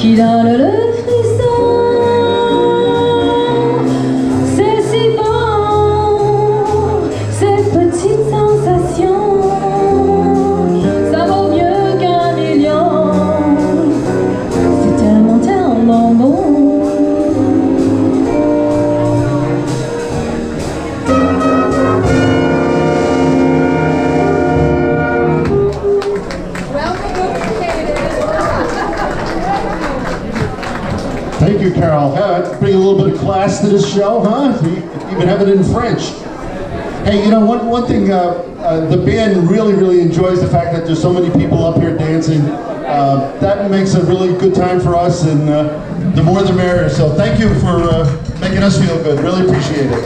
キラララ you, Uh, bring a little bit of class to this show, huh? Even have it in French. Hey, you know, one, one thing, uh, uh, the band really, really enjoys the fact that there's so many people up here dancing. Uh, that makes a really good time for us, and uh, the more the merrier. So thank you for uh, making us feel good. Really appreciate it.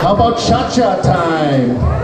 How about cha-cha time?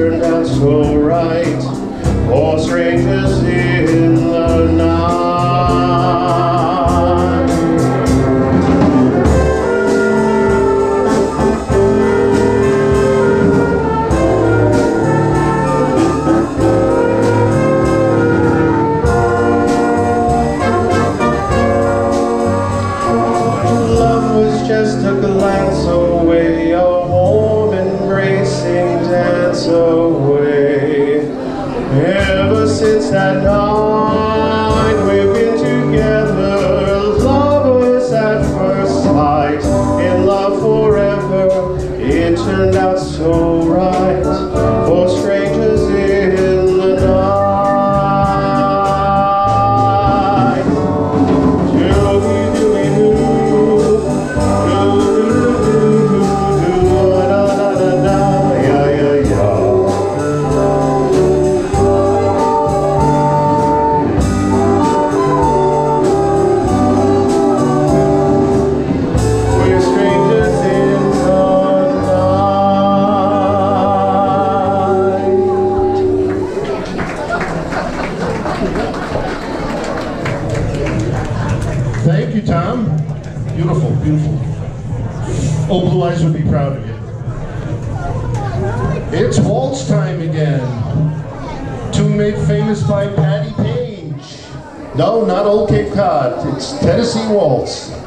turned out so right. Four strangers that love. left, it's Tennessee Waltz.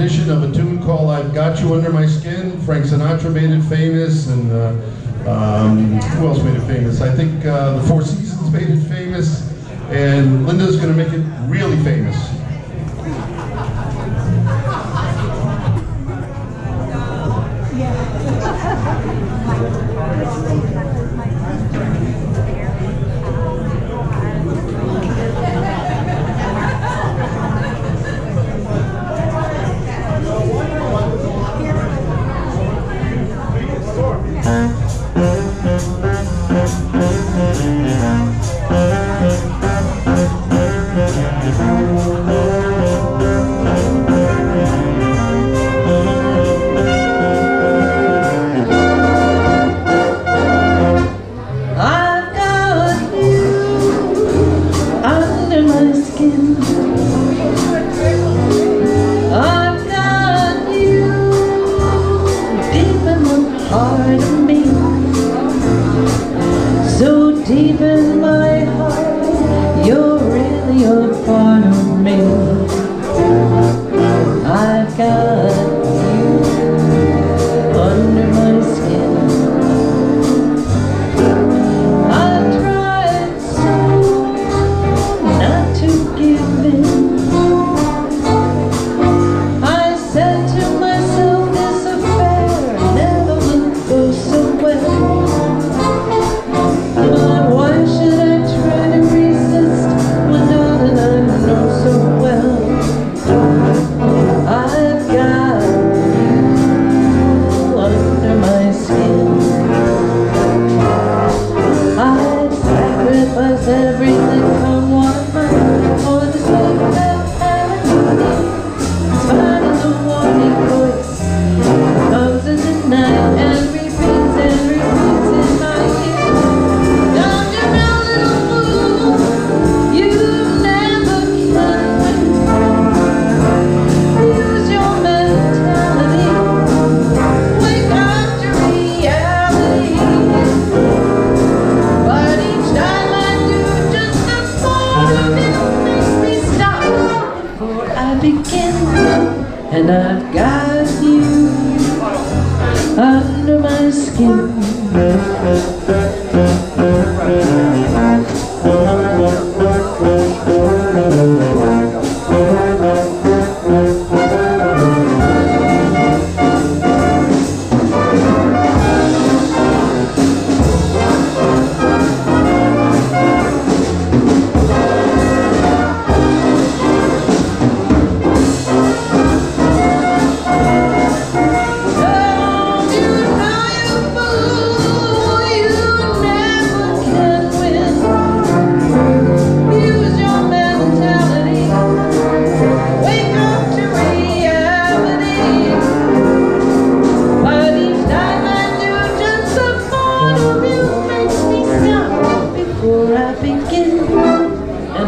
rendition of a tune called I've Got You Under My Skin. Frank Sinatra made it famous, and uh, um, who else made it famous? I think uh, the Four Seasons made it famous, and Linda's going to make it really famous.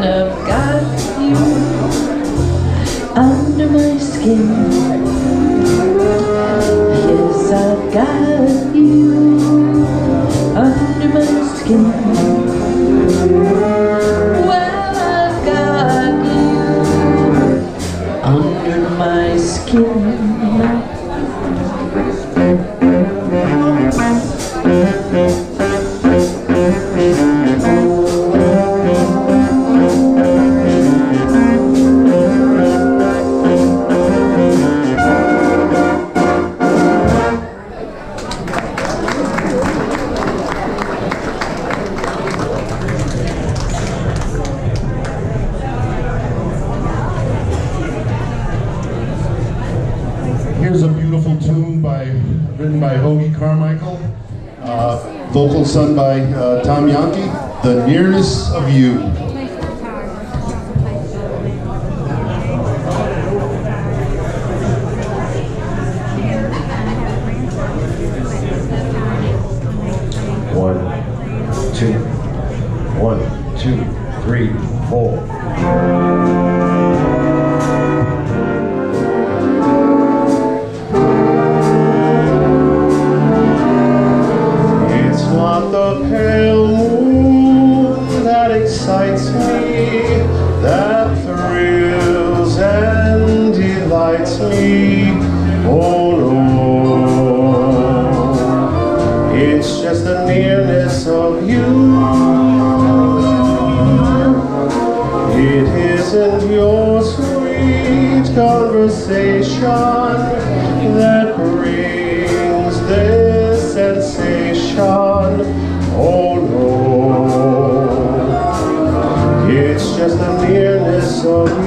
I've got you under my skin. Sung by uh, Tom Jahnke, The Nearness of You. Just the nearness of you. It isn't your sweet conversation that brings this sensation. Oh no, it's just the nearness of you.